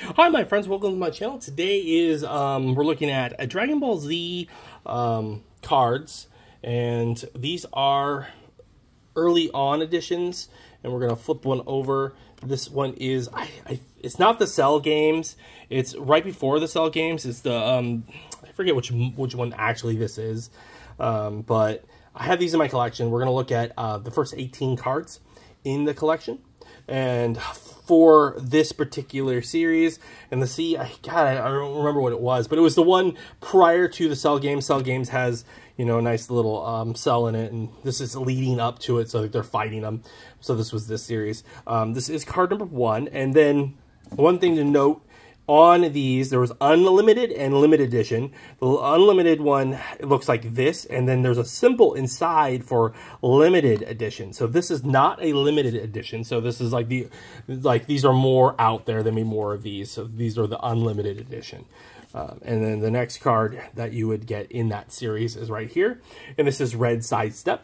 Hi, my friends. Welcome to my channel. Today is um, we're looking at a Dragon Ball Z um, cards, and these are early on editions. And we're gonna flip one over. This one is I, I it's not the Cell games. It's right before the Cell games. It's the um, I forget which which one actually this is, um, but I have these in my collection. We're gonna look at uh, the first 18 cards in the collection and for this particular series and the C, I God, I, I don't remember what it was, but it was the one prior to the Cell Games. Cell Games has you know a nice little um, cell in it, and this is leading up to it, so they're fighting them. So this was this series. Um, this is card number one, and then one thing to note on these, there was unlimited and limited edition. The unlimited one looks like this, and then there's a symbol inside for limited edition. So this is not a limited edition. So this is like the, like these are more out there. There may be more of these. So these are the unlimited edition. Uh, and then the next card that you would get in that series is right here. And this is Red Sidestep.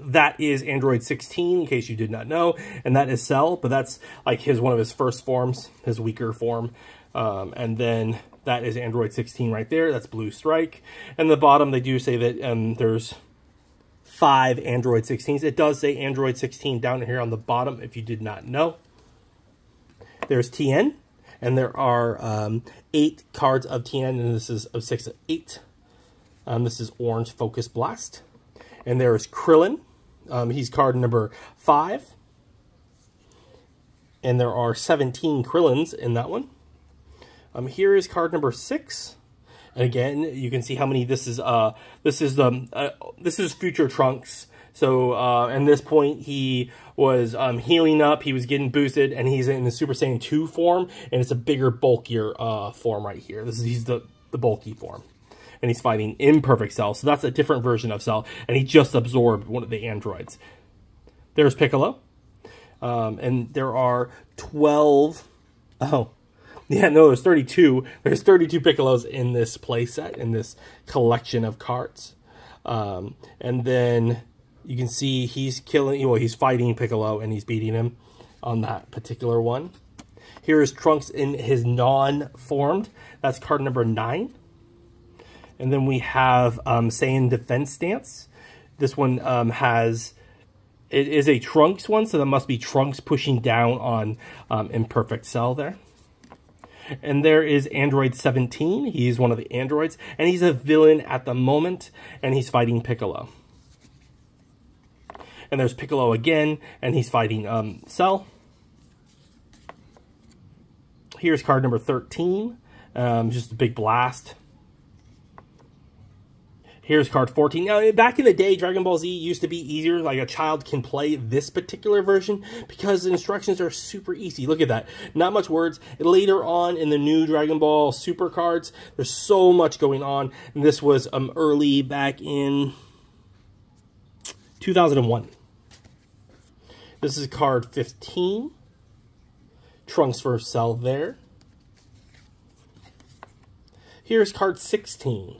That is Android 16, in case you did not know, and that is Cell, but that's like his one of his first forms, his weaker form. Um, and then that is Android 16 right there. That's Blue Strike. And the bottom, they do say that um, there's five Android 16s. It does say Android 16 down here on the bottom, if you did not know. There's Tien, and there are um, eight cards of Tien, and this is of 06 of 8. Um, this is Orange Focus Blast. And there is Krillin. Um, he's card number five. And there are 17 Krillins in that one. Um, here is card number six. And again, you can see how many this is. Uh, this is the um, uh, this is Future Trunks. So uh, at this point, he was um, healing up. He was getting boosted, and he's in the Super Saiyan 2 form, and it's a bigger, bulkier uh, form right here. This is he's the the bulky form and he's fighting Imperfect Cell. So that's a different version of Cell, and he just absorbed one of the androids. There's Piccolo, um, and there are 12... Oh, yeah, no, there's 32. There's 32 Piccolos in this playset, in this collection of cards. Um, and then you can see he's killing, you well, he's fighting Piccolo, and he's beating him on that particular one. Here is Trunks in his non-formed. That's card number 9. And then we have um, Saiyan Defense Stance. This one um, has, it is a Trunks one, so that must be Trunks pushing down on um, Imperfect Cell there. And there is Android 17. He's one of the androids, and he's a villain at the moment, and he's fighting Piccolo. And there's Piccolo again, and he's fighting um, Cell. Here's card number 13. Um, just a big blast. Here's card 14. Now, back in the day, Dragon Ball Z used to be easier. Like, a child can play this particular version because the instructions are super easy. Look at that. Not much words. Later on in the new Dragon Ball Super cards, there's so much going on. And this was um, early back in 2001. This is card 15. Trunks for Cell there. Here's card 16.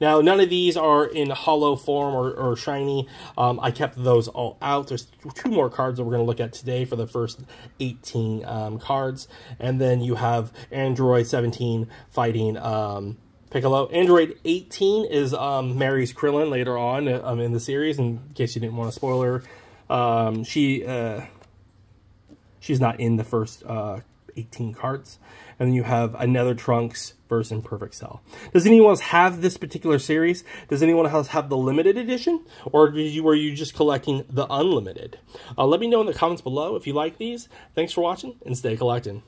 Now, none of these are in holo form or, or shiny. Um, I kept those all out. There's two more cards that we're going to look at today for the first 18 um, cards. And then you have Android 17 fighting... Um, Piccolo. Android 18 is um, Mary's Krillin later on um, in the series, in case you didn't want to spoil her. Um, she, uh, she's not in the first uh, 18 cards. And then you have another Trunks versus Imperfect Cell. Does anyone else have this particular series? Does anyone else have the limited edition? Or were you just collecting the unlimited? Uh, let me know in the comments below if you like these. Thanks for watching and stay collecting.